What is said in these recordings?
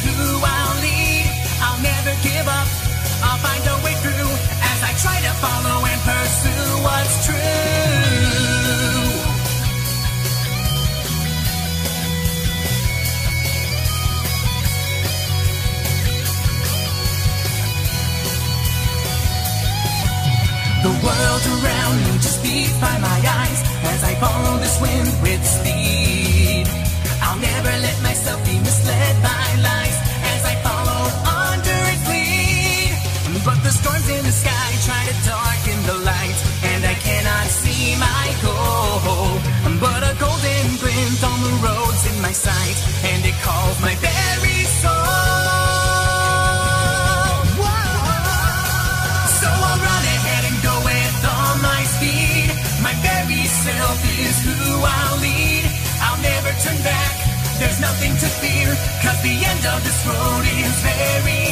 Who I'll lead. I'll never give up. I'll find a way through as I try to follow and pursue what's true. The world around me just beats by my eyes as I follow this wind with speed. I'll never let myself be mistaken. My very soul. So I'll run ahead and go with all my speed. My very self is who I'll lead. I'll never turn back. There's nothing to fear, cause the end of this road is very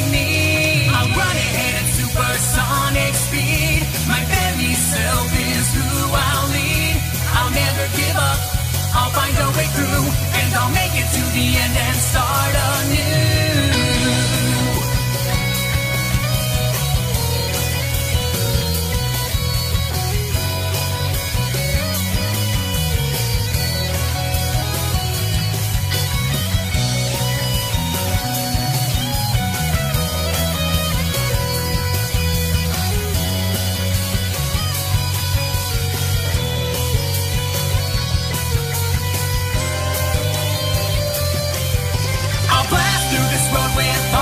with